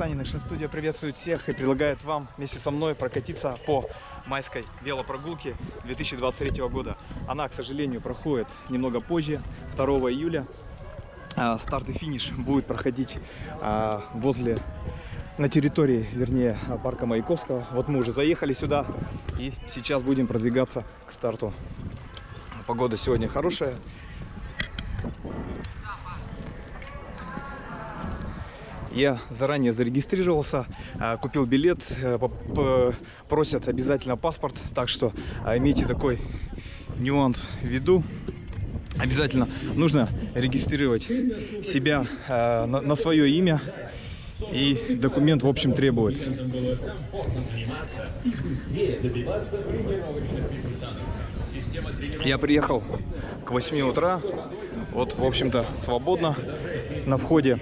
Санин, Action Studio приветствует всех и предлагает вам вместе со мной прокатиться по майской велопрогулке 2023 года. Она, к сожалению, проходит немного позже, 2 июля. А, Старт и финиш будет проходить а, возле, на территории, вернее, парка Маяковского. Вот мы уже заехали сюда и сейчас будем продвигаться к старту. Погода сегодня хорошая. Я заранее зарегистрировался, а, купил билет, э, просят обязательно паспорт, так что а, имейте такой нюанс в виду. Обязательно нужно регистрировать себя на, на свое имя и документ в общем требует. Я приехал к 8 утра, вот в общем-то свободно на входе.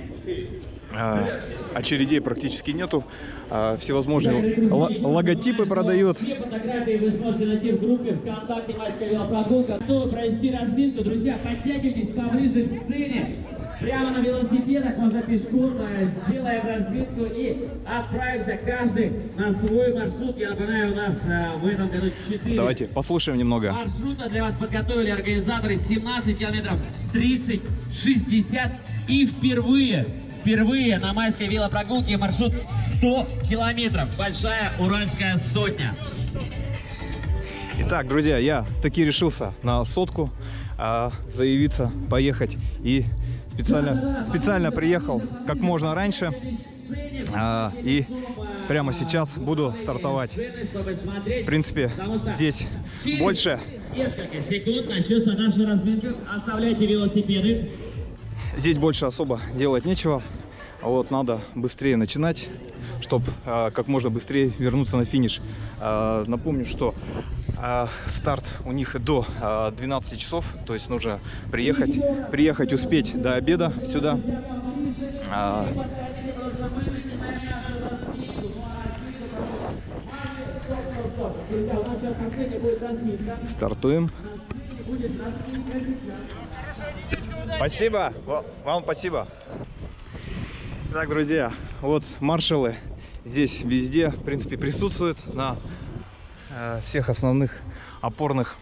Э, очередей практически нету, э, всевозможные ло- логотипы продают. Все фотографии вы сможете найти в группе ВКонтакте «Майская велопрогулка». Готовы провести разминку, друзья, подтягивайтесь поближе к сцене. Прямо на велосипедах, можно пешком, э, сделаем разминку и отправимся каждый на свой маршрут. Я напоминаю, у нас э, в этом году 4 Давайте послушаем немного. маршрута для вас подготовили организаторы 17 километров, 30, 60 и впервые, впервые на майской велопрогулке маршрут 100 километров. Большая уральская сотня. Итак, друзья, я таки решился на сотку а, заявиться, поехать и специально, специально приехал как можно раньше а, и прямо сейчас буду стартовать. В принципе, здесь больше, Несколько секунд начнется наша разминка. Оставляйте велосипеды. здесь больше особо делать нечего. А Вот надо быстрее начинать, чтобы как можно быстрее вернуться на финиш. А, напомню, что а, старт у них до а, 12 часов, то есть нужно приехать, приехать успеть до обеда сюда. А, стартуем. Спасибо, Ва- вам спасибо. Итак, друзья, вот маршалы здесь везде, в принципе, присутствуют на э, всех основных опорных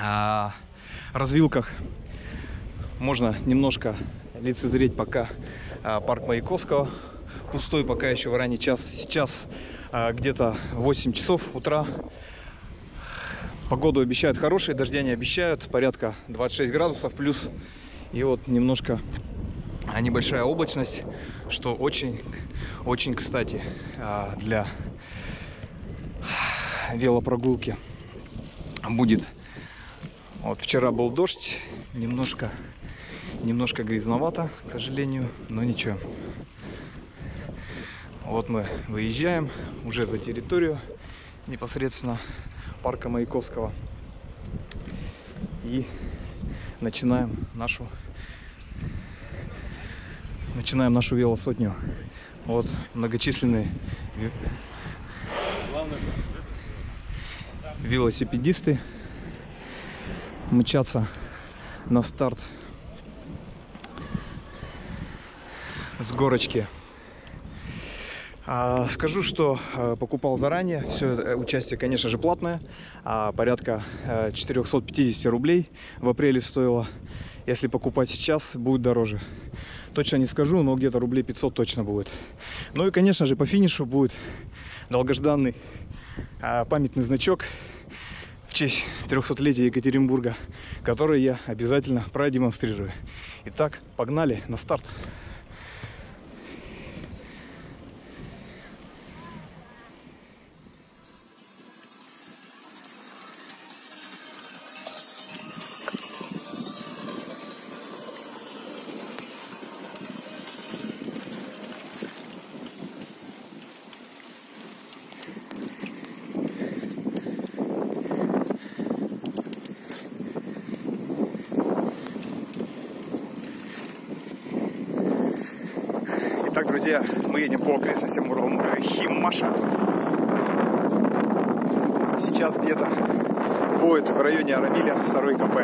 а, развилках. Можно немножко лицезреть пока а, парк Маяковского. Пустой пока еще в ранний час. Сейчас а, где-то 8 часов утра. Погоду обещают хорошие, дождя не обещают. Порядка 26 градусов плюс. И вот немножко а, небольшая облачность, что очень, очень кстати а, для велопрогулки будет. Вот вчера был дождь, немножко, немножко грязновато, к сожалению, но ничего. Вот мы выезжаем уже за территорию непосредственно парка Маяковского и начинаем нашу начинаем нашу велосотню. Вот многочисленные ве- велосипедисты мчатся на старт с горочки. А, скажу, что э, покупал заранее. Все участие, конечно же, платное. А, порядка э, 450 рублей в апреле стоило. Если покупать сейчас, будет дороже. Точно не скажу, но где-то рублей 500 точно будет. Ну и, конечно же, по финишу будет долгожданный а, памятный значок в честь 300-летия Екатеринбурга, который я обязательно продемонстрирую. Итак, погнали на старт. Итак, друзья, мы едем по окрестностям Уралмура Химаша. Сейчас где-то будет в районе Арамиля второй КП.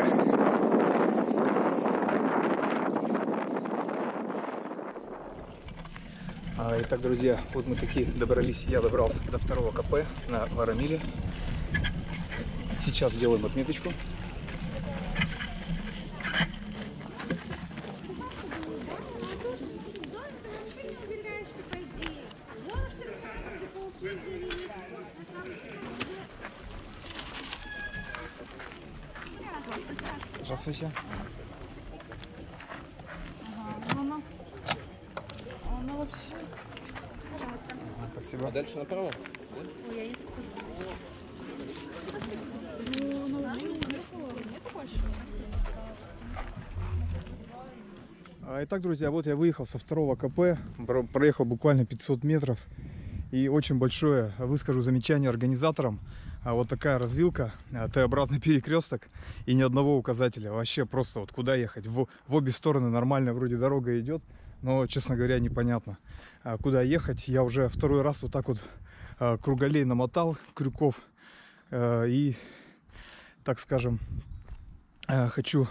А, Итак, друзья, вот мы такие добрались, я добрался до второго КП на Варамиле. Сейчас делаем отметочку. Здравствуйте. Она, она вообще... Пожалуйста. Спасибо. Дальше направо? Ой, я не. Ну, больше? А, Итак, друзья, вот я выехал со второго КП, про- проехал буквально 500 метров. И очень большое выскажу замечание организаторам. А Вот такая развилка, а, Т-образный перекресток и ни одного указателя. Вообще просто вот куда ехать. В, в обе стороны нормально вроде дорога идет, но, честно говоря, непонятно, а, куда ехать. Я уже второй раз вот так вот а, круголей намотал, крюков. А, И, так скажем, а, хочу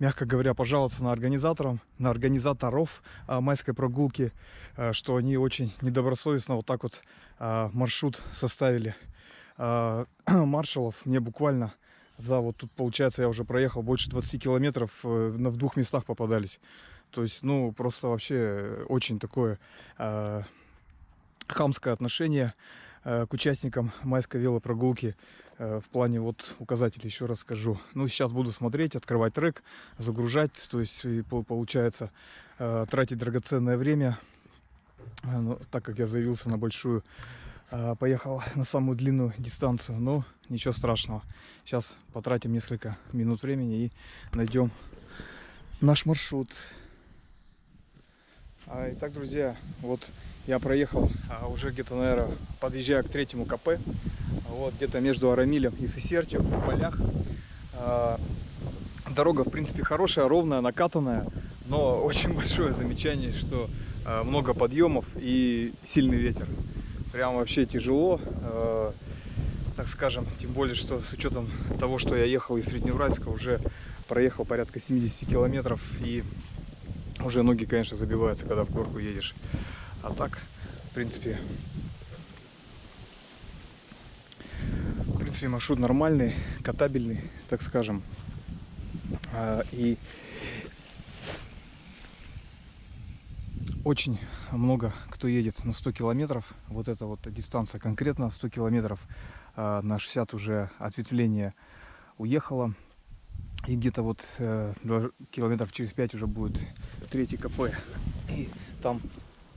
мягко говоря, пожаловаться на организаторам, на организаторов а, майской прогулки, а, что они очень недобросовестно вот так вот а, маршрут составили. А, маршалов мне буквально за вот тут получается я уже проехал больше 20 километров, э, в двух местах попадались. То есть, ну, просто вообще очень такое а, хамское отношение э, к участникам майской велопрогулки э, в плане вот указателей, еще раз скажу. Ну, сейчас буду смотреть, открывать трек, загружать, то есть получается э, тратить драгоценное время, Э, ну, так как я заявился на большую, э, поехал на самую длинную дистанцию, но ничего страшного. Сейчас потратим несколько минут времени и найдем наш маршрут. А, итак, друзья, вот я проехал а, уже где-то, наверное, подъезжая к третьему КП. Вот где-то между Арамилем и Сесертью в полях. А, дорога, в принципе, хорошая, ровная, накатанная. Но очень большое замечание, что много подъемов и сильный ветер. Прям вообще тяжело. так скажем, тем более, что с учетом того, что я ехал из Среднеуральска, уже проехал порядка 70 километров и уже ноги, конечно, забиваются, когда в горку едешь. А так, в принципе, в принципе, маршрут нормальный, катабельный, так скажем. А, И очень много кто едет на 100 километров. Вот эта вот дистанция конкретно 100 километров. А, На 60 уже ответвление уехало. И где-то вот э, километров через 5 уже будет третий КП. И там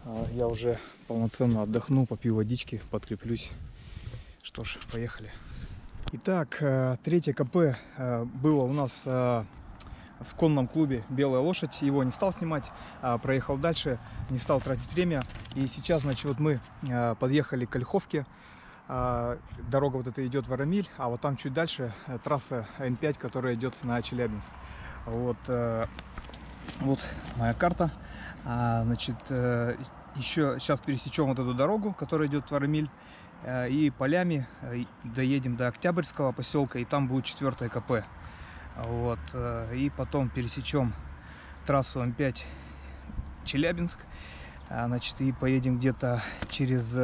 а, я уже полноценно отдохну, попью водички, подкреплюсь. Что ж, поехали. Итак, э, третье КП э, было у нас э, в конном клубе «Белая лошадь». Его не стал снимать, а проехал дальше, не стал тратить время. И сейчас, значит, вот мы э, подъехали к Ольховке. А, Дорога вот эта идет в Арамиль, а вот там чуть дальше э, трасса Н5, которая идет на Челябинск. Вот, э, вот моя карта. А, значит, э, еще сейчас пересечем вот эту дорогу, которая идет в Арамиль. э, И полями э, доедем до Октябрьского поселка, и там будет четвертое КП. Вот, и потом пересечем трассу М5 Челябинск. А, Значит, и поедем где-то через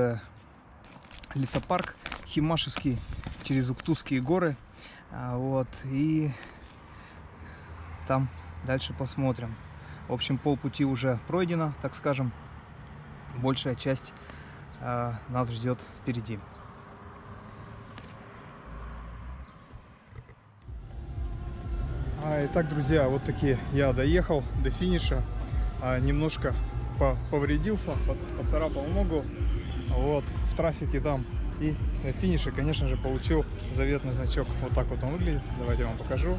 лесопарк Химашевский, через Уктусские горы. А, Вот, и там дальше посмотрим. В общем, полпути уже пройдено, так скажем. Большая часть э, нас ждет впереди. А, итак, друзья, вот такие я доехал до финиша. А, немножко по- повредился, под- поцарапал ногу. Вот, в трафике там. И на финише, конечно же, получил заветный значок. Вот так вот он выглядит. Давайте я вам покажу.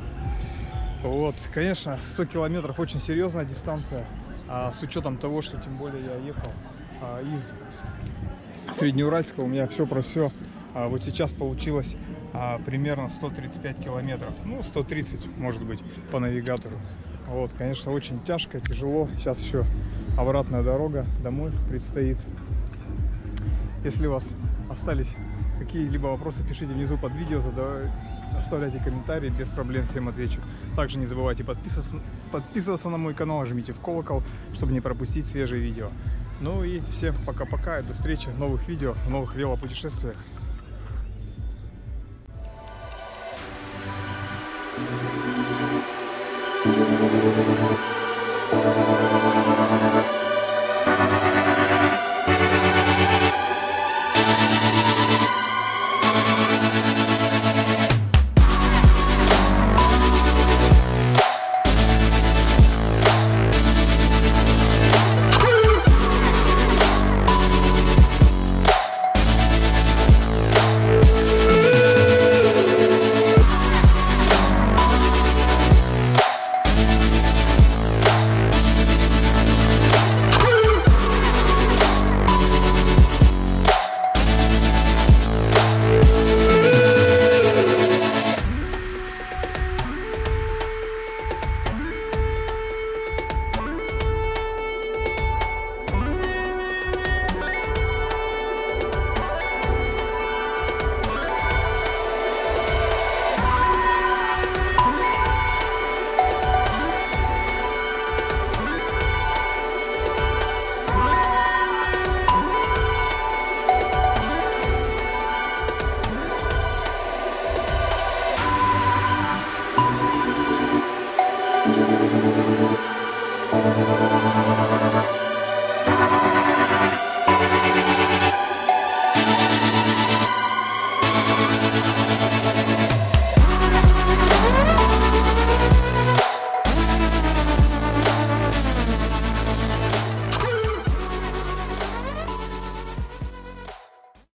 Вот, конечно, 100 километров очень серьезная дистанция. А с учетом того, что тем более я ехал а, из Среднеуральска, у меня все про все. А вот сейчас получилось а, примерно 135 километров. Ну, 130, может быть, по навигатору. Вот, конечно, очень тяжко, тяжело. Сейчас еще обратная дорога домой предстоит. Если у вас остались какие-либо вопросы, пишите внизу под видео, задавайте, оставляйте комментарии, без проблем всем отвечу. Также не забывайте подписываться, подписываться на мой канал, жмите в колокол, чтобы не пропустить свежие видео. Ну и всем пока-пока до встречи в новых видео, в новых велопутешествиях.